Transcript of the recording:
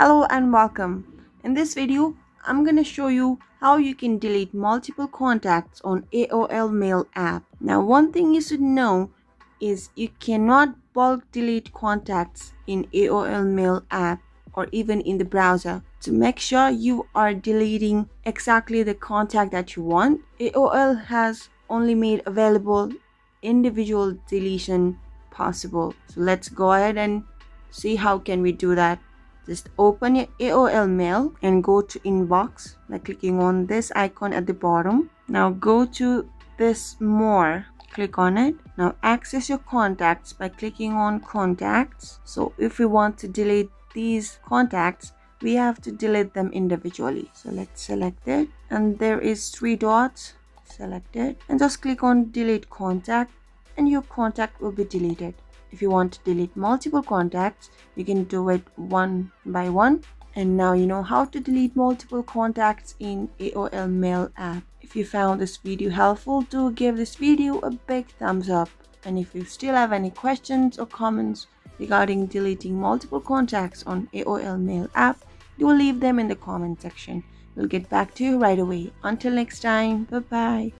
Hello and welcome. In this video, I'm gonna show you how you can delete multiple contacts on AOL Mail app. Now one thing you should know is you cannot bulk delete contacts in AOL Mail app or even in the browser. To make sure you are deleting exactly the contact that you want, AOL has only made available individual deletion possible. So let's go ahead and see how can we do that. Just open your AOL mail and go to inbox. By clicking on this icon at the bottom. Now go to this more. Click on it. Now access your contacts by clicking on contacts. So if we want to delete these contacts we have to delete them individually. So let's select it. And there is three dots. Select it. And just click on delete contact and your contact will be deleted if you want to delete multiple contacts you can do it one by one and now you know how to delete multiple contacts in AOL Mail app. If you found this video helpful, do give this video a big thumbs up. And if you still have any questions or comments regarding deleting multiple contacts on AOL Mail app, do leave them in the comment section. We'll get back to you right away. Until next time, bye bye.